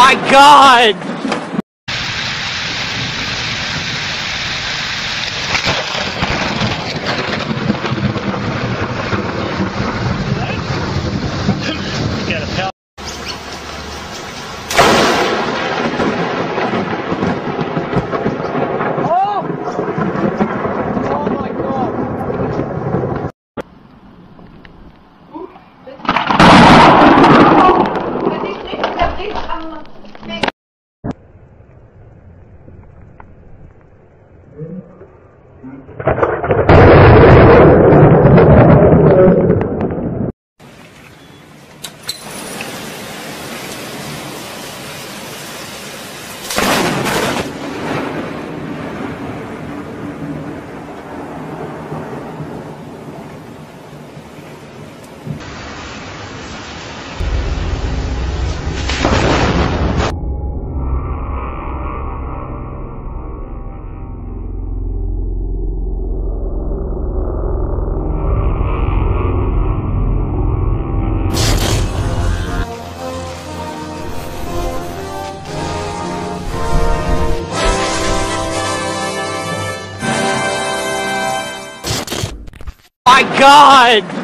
my god! Mm-hmm. My god!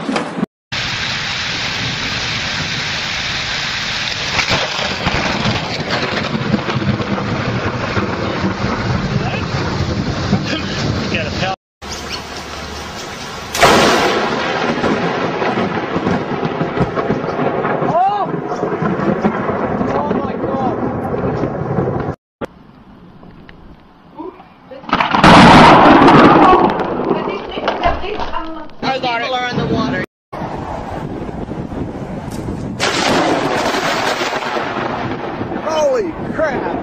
Crap!